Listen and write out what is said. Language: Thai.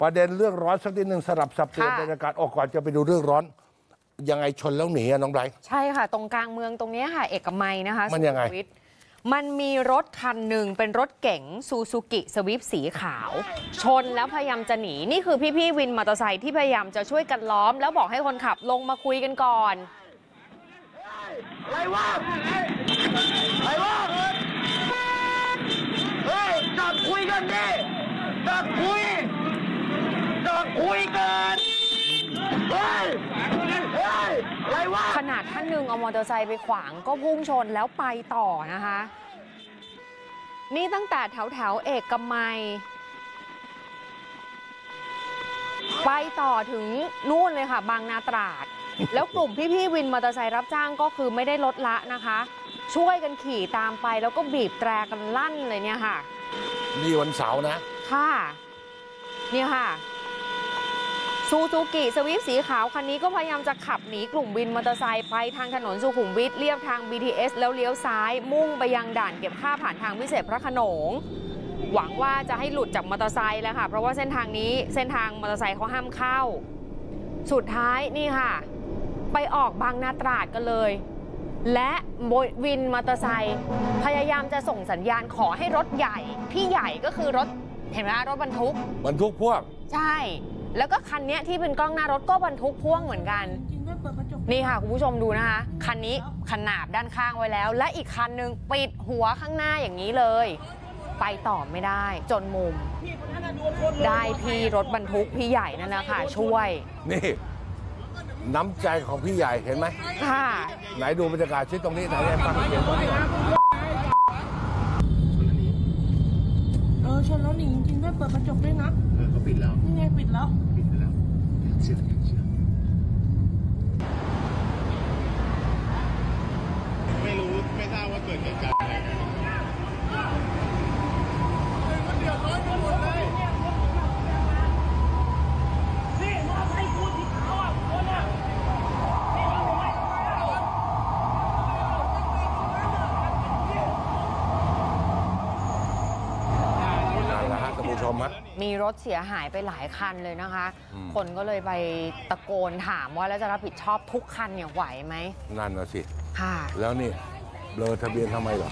ประเด็นเรื่องร้อนสักนิดหนึ่งสลับสับเปลี่ยนค่ะ บรรยากาศออกก่อนจะไปดูเรื่องร้อน ยังไงชนแล้วหนีอะน้องไบรท์ ใช่ค่ะ ตรงกลางเมืองตรงเนี้ยค่ะ เอกมัยนะคะมันยังไง สุขุวิทมันมีรถคันหนึ่งเป็นรถเก๋งซูซูกิสวิฟสีขาว ชนแล้วพยายามจะหนี นี่คือพี่ๆวินมอเตอร์ไซค์ที่พยายามจะช่วยกันล้อม แล้วบอกให้คนขับลงมาคุยกันก่อนอะไรวะอะไรวะเฮ้ยจอดคุยกันดิจอดคุยจอด คุยกันเฮ้ยเฮ้ยอะไรวะขนาดท่านหนึ่งเอามอเตอร์ไซค์ไปขวางก็พุ่งชนแล้วไปต่อนะคะ นี่ตั้งแต่แถวแถวๆเอกมัย ไปต่อถึงนู่นเลยค่ะ บางนาตราด แล้วกลุ่มพี่ๆวินมอเตอร์ไซค์รับจ้างก็คือไม่ได้ลดละนะคะ ช่วยกันขี่ตามไปแล้วก็บีบแตรกันลั่นเลยเนี่ยค่ะ นี่วันเสาร์นะ ค่ะ เนี่ยค่ะ ซูซูกิสวิฟสีขาวคันนี้ก็พยายามจะขับหนีกลุ่มวินมอเตอร์ไซค์ไปทางถนนสุขุมวิทเลียบทาง BTS แล้วเลี้ยวซ้ายมุ่งไปยังด่านเก็บค่าผ่านทางพิเศษพระโขนง หวังว่าจะให้หลุดจากมอเตอร์ไซค์แล้วค่ะ เพราะว่าเส้นทางนี้เส้นทางมอเตอร์ไซค์เขาห้ามเข้า สุดท้ายนี่ค่ะ ไปออกบางนาตราดกันเลย และวินมอเตอร์ไซค์พยายามจะส่งสัญญาณขอให้รถใหญ่ พี่ใหญ่ก็คือรถเห็นไหมคะรถบรรทุกบรรทุกพวกใช่ แล้วก็คันเนี้ยที่เป็นกล้องหน้ารถก็บรรทุกพ่วงเหมือนกัน นี่ค่ะคุณผู้ชมดูนะคะ คันนี้ขนาบด้านข้างไว้แล้ว และอีกคันหนึ่งปิดหัวข้างหน้าอย่างนี้เลย ไปต่อไม่ได้ จนมุม ได้พี่รถบรรทุกพี่ใหญ่นั่นนะคะช่วย นี่น้ำใจของพี่ใหญ่เห็นไหมค่ะ ไหนดูบรรยากาศที่ตรงนี้ไหนให้ฟังเสียงตรงนี้เออชนแล้วหนีจริงๆด้วยเปิดกระจกด้วยนะ เออเขาปิดแล้ว นี่ไงปิดแล้วปิดไปแล้ว เชื่อเชื่อไม่รู้ ไม่ทราบว่าเกิดเหตุการณ์อะไรขึ้น นั่น แหละฮะท่านผู้ชมฮะมีรถเสียหายไปหลายคันเลยนะคะ อืม คนก็เลยไปตะโกนถามว่าแล้วจะรับผิดชอบทุกคันเนี่ยไหวไหมนั่นนะสิ ค่ะ แล้วนี่เบลอทะเบียนทำไมเหรอ